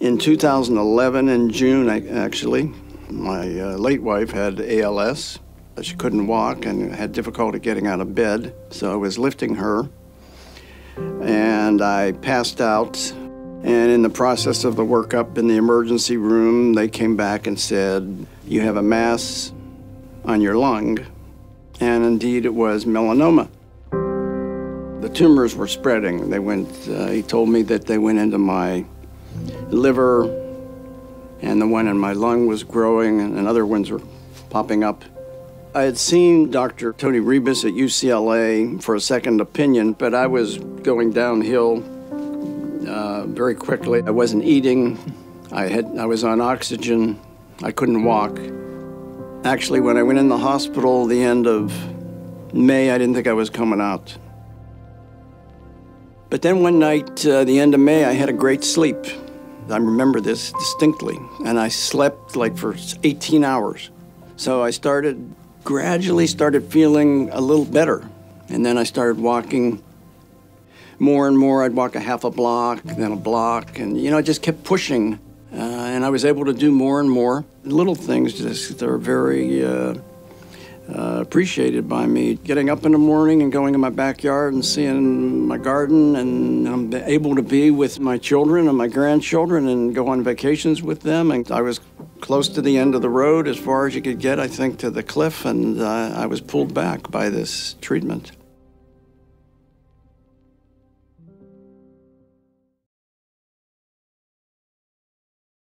In 2011, in June, actually, my uh, late wife had ALS. She couldn't walk and had difficulty getting out of bed, so I was lifting her. And I passed out. And in the process of the workup in the emergency room, they came back and said, You have a mass on your lung. And indeed, it was melanoma. The tumors were spreading. They went, uh, he told me that they went into my liver, and the one in my lung was growing, and other ones were popping up. I had seen Dr. Toni Ribas at UCLA for a second opinion, but I was going downhill uh, very quickly. I wasn't eating. I had I was on oxygen. I couldn't walk. Actually, when I went in the hospital the end of May, I didn't think I was coming out. But then one night, uh, the end of May, I had a great sleep. I remember this distinctly, and I slept like for 18 hours. So I started, gradually started feeling a little better. And then I started walking more and more. I'd walk a half a block, then a block, and you know, I just kept pushing. Uh, and I was able to do more and more. Little things just they're very uh, uh, appreciated by me. Getting up in the morning and going in my backyard and seeing my garden, and I'm able to be with my children and my grandchildren and go on vacations with them. And I was close to the end of the road, as far as you could get, I think, to the cliff, and uh, I was pulled back by this treatment.